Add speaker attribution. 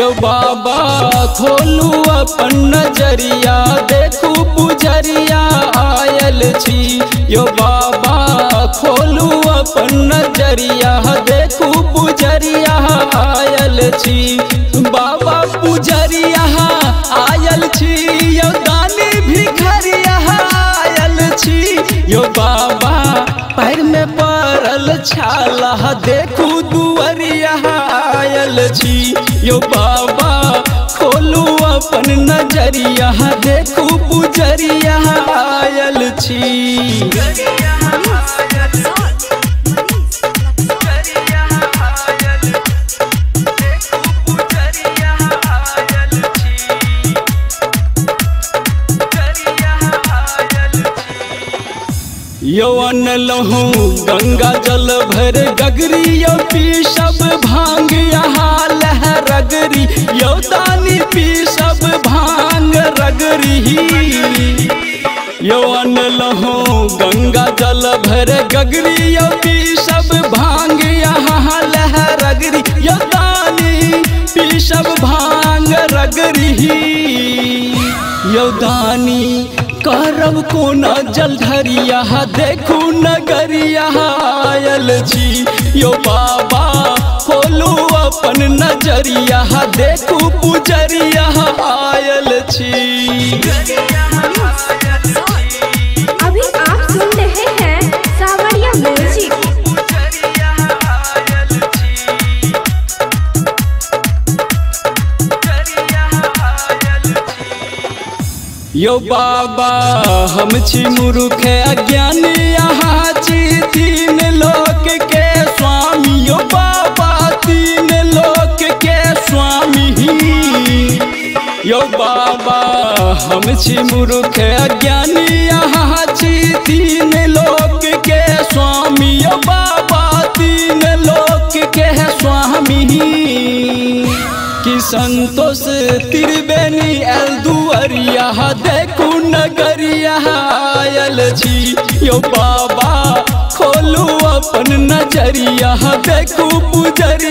Speaker 1: बाबा, खोलू अपन नज़रिया, देखू पुजरिया, आयल छी। यो बाबा, खोलू अपन नज़रिया, देखू पुजरिया, आयल छी। बाबा पुजरिया, आयल छी। यो दानी भिखरिया, आयल छी। यो बाबा पैर में पड़ल छाला, देखू आयल छी यो बाबा, खोलू अपन नज़रिया, देखू पुजरिया, आयल छी। यौवन लहू गंगा जल भर, गगरी पी सब भाँग। यौवन लहू, गंगा जल भर गगरी पी सब भाँग यहाँ लह रगरी योदानी पी सब भाँग रगरी। यो दानी करब कोना जलधरिया देखू नगरिया, आयल छी यो बाबा खोलू अपन नज़रिया, देखू पुजरिया, आयल छी यो बाबा हम छी मूर्ख अज्ञानी। बाबा, हम छी मूर्ख अज्ञानी यहाँ छी तीन लोक के स्वामी बाबा, तीन लोक के स्वामी। कि संतोष त्रिवेणी, एल दुअरिया, देखू नगरिया आयल छी। यो बाबा, खोलू अपन नज़रिया, देखू पुजरिया